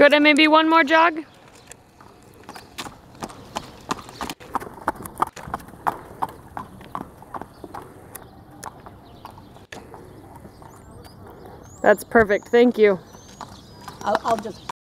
Good, and maybe one more jog? That's perfect, thank you. I'll, I'll just